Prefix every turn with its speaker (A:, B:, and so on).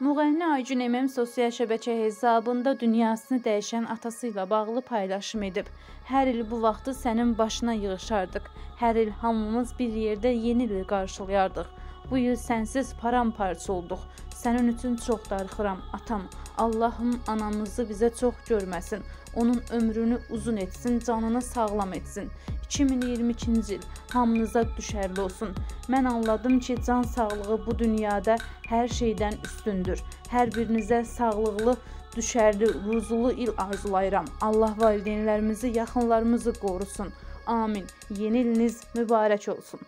A: Müğənni Aygün Emem sosial şəbəkə hesabında dünyasını dəyişən atası ilə bağlı paylaşım edib. Hər il bu vaxtı sənin başına yığışardıq. Hər il hamımız bir yerdə yeni il qarşılayardıq. Bu il sənsiz paramparça olduq. Sənin üçün çox darıxıram, atam. Allahım anamızı bizə çox görməsin. Onun ömrünü uzun etsin, canını sağlam etsin. 2022-ci il hamınıza düşərli olsun. Mən anladım ki, can sağlığı bu dünyada hər şeydən üstündür. Hər birinizə sağlıqlı, düşərli, ruzulu il arzulayıram. Allah valideynlərimizi, yaxınlarımızı qorusun. Amin. Yeni iliniz mübarək olsun.